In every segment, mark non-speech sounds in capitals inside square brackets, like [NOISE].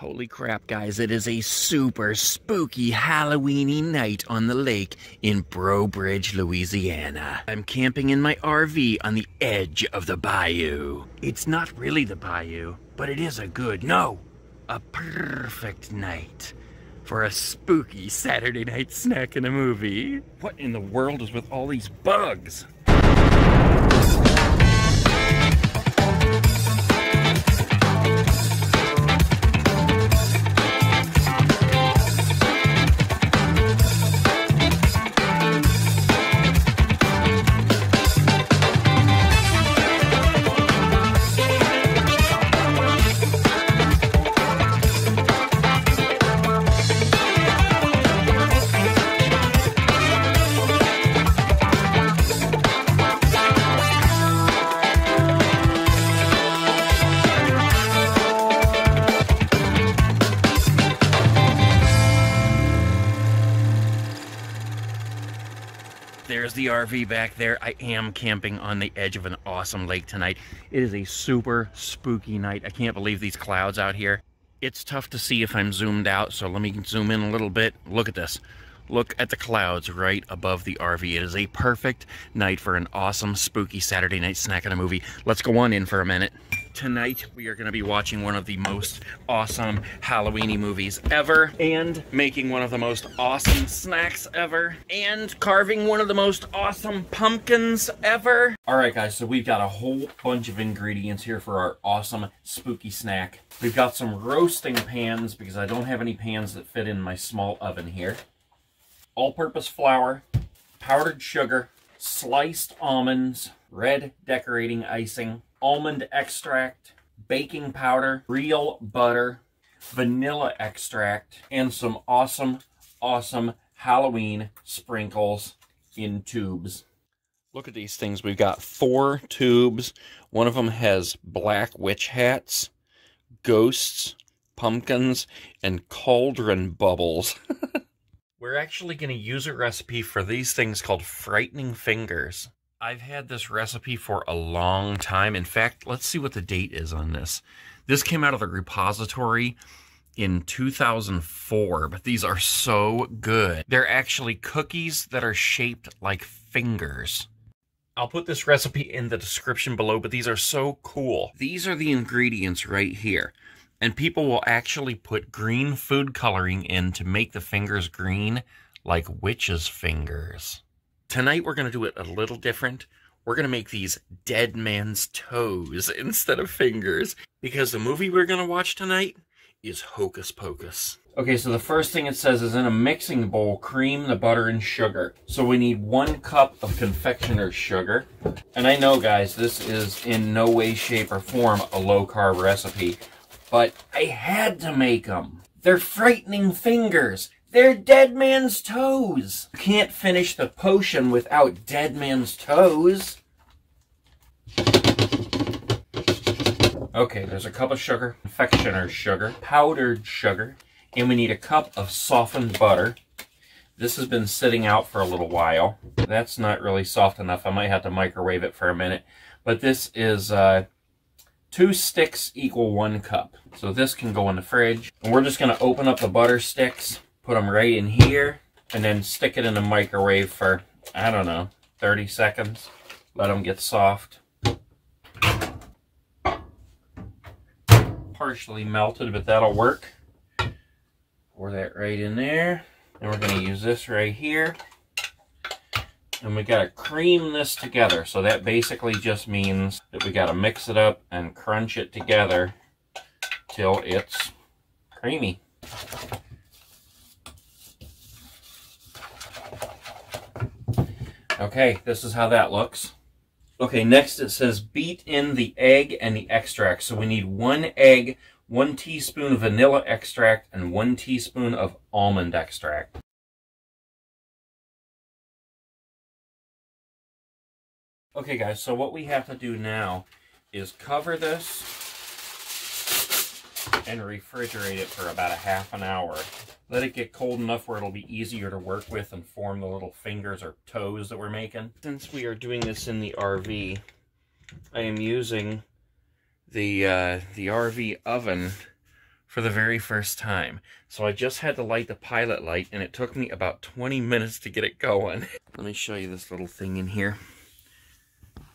Holy crap, guys, it is a super spooky Halloweeny night on the lake in Breaux Bridge, Louisiana. I'm camping in my RV on the edge of the bayou. It's not really the bayou, but it is a good, no, a perfect night for a spooky Saturday night snack and a movie. What in the world is with all these bugs? There's the RV back there. I am camping on the edge of an awesome lake tonight. It is a super spooky night. I can't believe these clouds out here. It's tough to see if I'm zoomed out, so let me zoom in a little bit. Look at this. Look at the clouds right above the RV. It is a perfect night for an awesome, spooky Saturday night snack and a movie. Let's go on in for a minute. Tonight, we are going to be watching one of the most awesome Halloweeny movies ever, and making one of the most awesome snacks ever, and carving one of the most awesome pumpkins ever. All right, guys, so we've got a whole bunch of ingredients here for our awesome spooky snack. We've got some roasting pans because I don't have any pans that fit in my small oven here. All-purpose flour, powdered sugar, sliced almonds, red decorating icing, almond extract, baking powder, real butter, vanilla extract, and some awesome, awesome Halloween sprinkles in tubes. Look at these things. We've got four tubes. One of them has black witch hats, ghosts, pumpkins, and cauldron bubbles. [LAUGHS] We're actually going to use a recipe for these things called frightening fingers. I've had this recipe for a long time. In fact, let's see what the date is on this. This came out of the repository in 2004, but these are so good. They're actually cookies that are shaped like fingers. I'll put this recipe in the description below, but these are so cool. These are the ingredients right here. And people will actually put green food coloring in to make the fingers green like witches' fingers. Tonight we're going to do it a little different. We're going to make these dead man's toes [LAUGHS] instead of fingers because the movie we're going to watch tonight is Hocus Pocus. Okay, so the first thing it says is in a mixing bowl, cream the butter and sugar. So we need one cup of confectioner's sugar. And I know, guys, this is in no way, shape, or form a low-carb recipe but I had to make them. They're frightening fingers. They're dead man's toes. You can't finish the potion without dead man's toes. Okay, there's a cup of sugar, confectioner's sugar, powdered sugar, and we need a cup of softened butter. This has been sitting out for a little while. That's not really soft enough. I might have to microwave it for a minute. But this is uh, Two sticks equal one cup. So this can go in the fridge. And we're just going to open up the butter sticks, put them right in here, and then stick it in the microwave for, I don't know, 30 seconds. Let them get soft. Partially melted, but that'll work. Pour that right in there. And we're going to use this right here. And we got to cream this together. So that basically just means that we got to mix it up and crunch it together till it's creamy. Okay, this is how that looks. Okay, next it says beat in the egg and the extract. So we need one egg, one teaspoon of vanilla extract, and one teaspoon of almond extract. Okay guys, so what we have to do now is cover this and refrigerate it for about a half an hour. Let it get cold enough where it'll be easier to work with and form the little fingers or toes that we're making. Since we are doing this in the RV, I am using the, uh, the RV oven for the very first time. So I just had to light the pilot light and it took me about 20 minutes to get it going. [LAUGHS] Let me show you this little thing in here.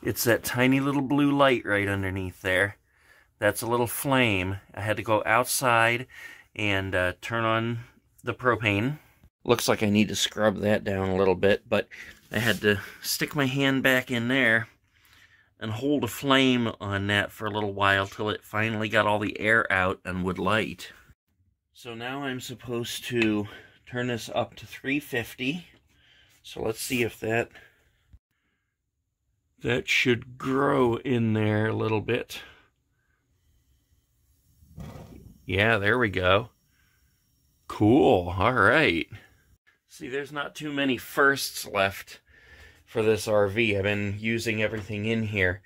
It's that tiny little blue light right underneath there. That's a little flame. I had to go outside and uh, turn on the propane. Looks like I need to scrub that down a little bit, but I had to stick my hand back in there and hold a flame on that for a little while till it finally got all the air out and would light. So now I'm supposed to turn this up to 350. So let's see if that that should grow in there a little bit. Yeah, there we go. Cool. All right. See, there's not too many firsts left for this RV. I've been using everything in here.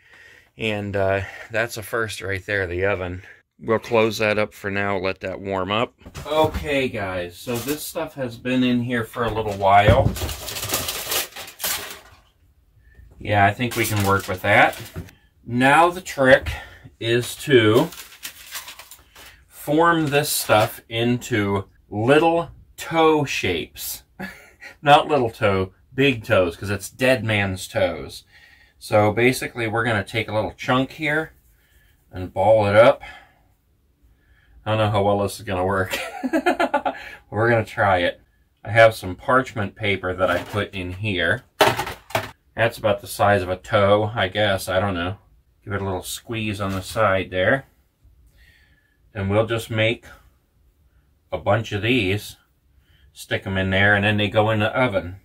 And uh, that's a first right there, the oven. We'll close that up for now, let that warm up. Okay, guys, so this stuff has been in here for a little while. Yeah, I think we can work with that. Now the trick is to form this stuff into little toe shapes. [LAUGHS] Not little toe, big toes, because it's dead man's toes. So basically we're going to take a little chunk here and ball it up. I don't know how well this is going to work. [LAUGHS] we're going to try it. I have some parchment paper that I put in here. That's about the size of a toe, I guess. I don't know. Give it a little squeeze on the side there and we'll just make a bunch of these, stick them in there, and then they go in the oven.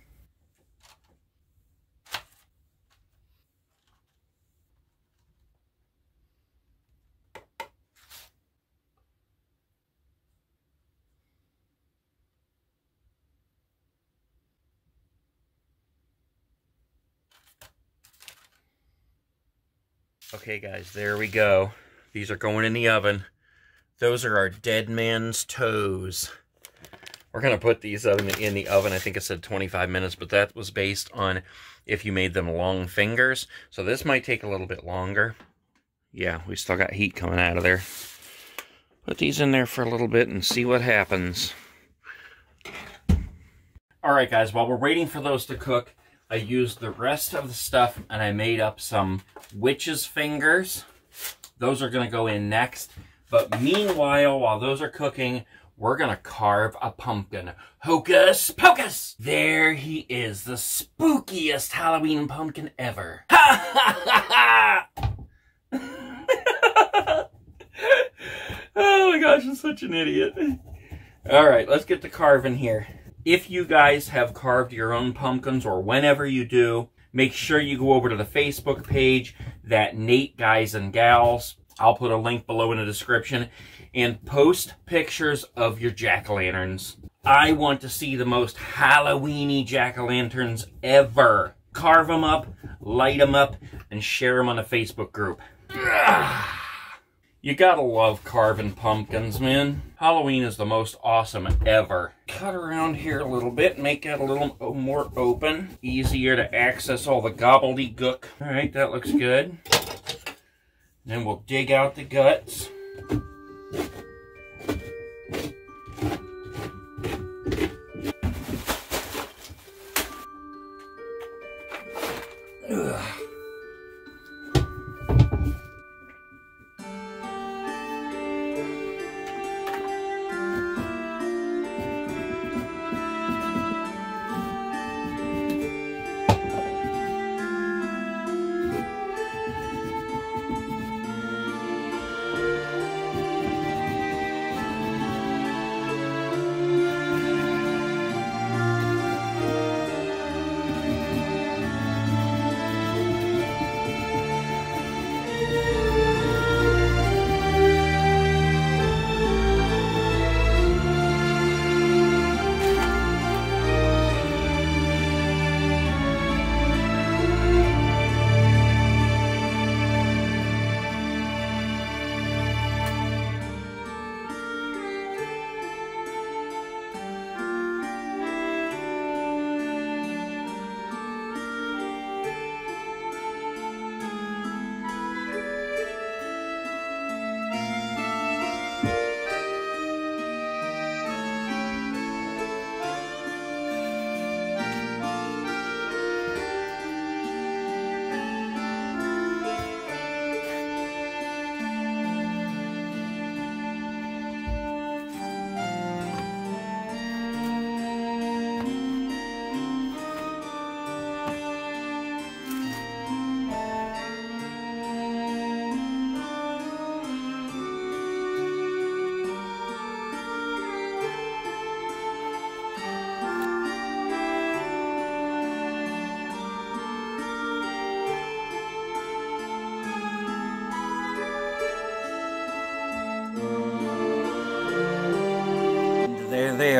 Okay guys, there we go. These are going in the oven. Those are our dead man's toes. We're going to put these in the, in the oven. I think it said 25 minutes, but that was based on if you made them long fingers. So this might take a little bit longer. Yeah, we still got heat coming out of there. Put these in there for a little bit and see what happens. Alright guys, while we're waiting for those to cook, I used the rest of the stuff and I made up some witch's fingers. Those are going to go in next. But meanwhile, while those are cooking, we're gonna carve a pumpkin. Hocus pocus! There he is, the spookiest Halloween pumpkin ever. [LAUGHS] Ha ha ha ha! [LAUGHS] oh my gosh, I'm such an idiot. All right, let's get to carving here. If you guys have carved your own pumpkins or whenever you do, make sure you go over to the Facebook page, that Nate Guys and Gals. I'll put a link below in the description. And post pictures of your jack-o'-lanterns. I want to see the most Halloweeny jack-o'-lanterns ever. Carve them up, light them up, and share them on the Facebook group. You gotta love carving pumpkins, man. Halloween is the most awesome ever. Cut around here a little bit, make it a little more open. Easier to access all the gobbledygook. All right, that looks good. Then we'll dig out the guts.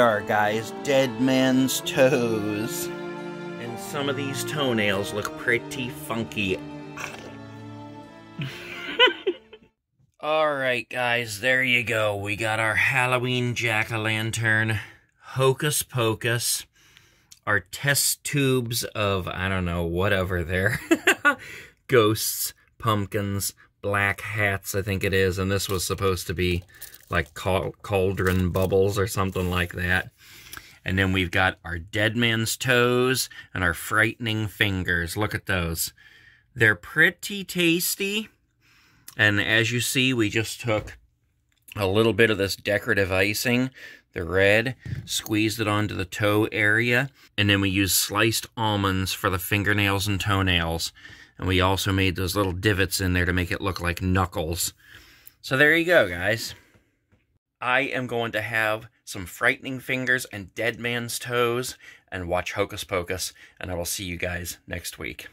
Are, guys. Dead man's toes. And some of these toenails look pretty funky. [LAUGHS] Alright, guys, there you go. We got our Halloween jack-o'-lantern, Hocus Pocus, our test tubes of, I don't know, whatever there. [LAUGHS] Ghosts, pumpkins, black hats, I think it is, and this was supposed to be like cauldron bubbles or something like that. And then we've got our dead man's toes and our frightening fingers. Look at those. They're pretty tasty. And as you see, we just took a little bit of this decorative icing, the red, squeezed it onto the toe area, and then we used sliced almonds for the fingernails and toenails. And we also made those little divots in there to make it look like knuckles. So there you go, guys. I am going to have some frightening fingers and dead man's toes and watch Hocus Pocus, and I will see you guys next week.